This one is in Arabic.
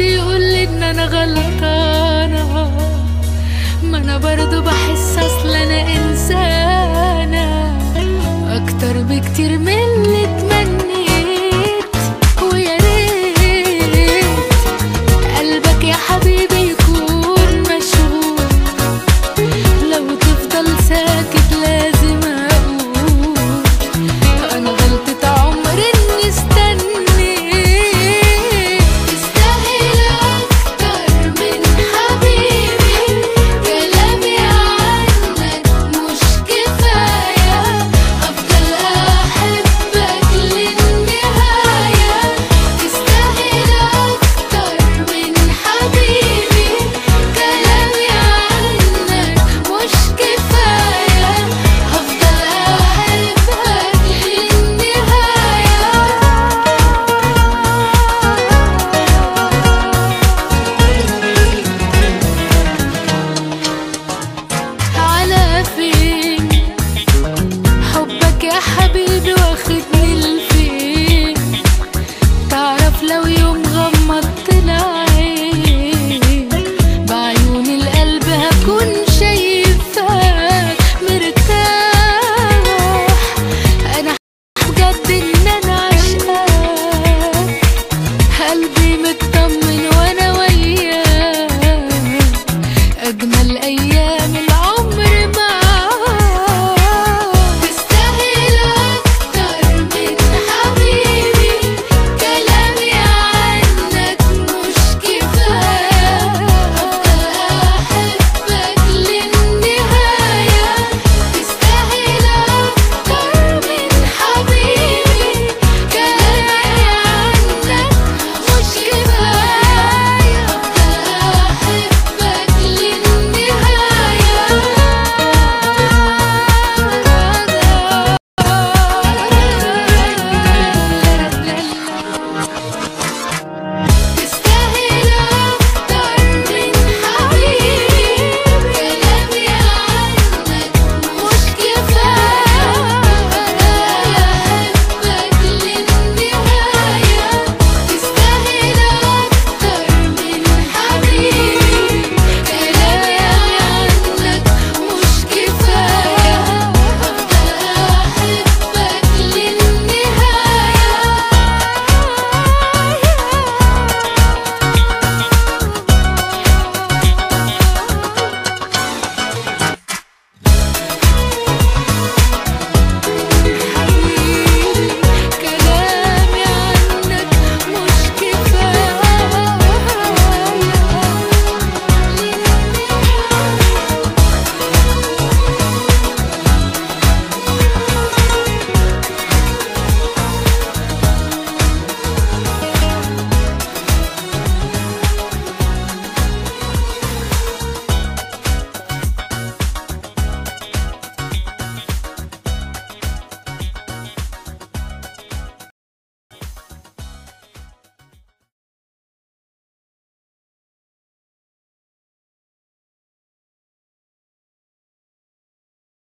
حد يقول إن أنا غلطانة. ما أنا برضو بحس أصل أنا إنسانة. أكتر بكتير من عمر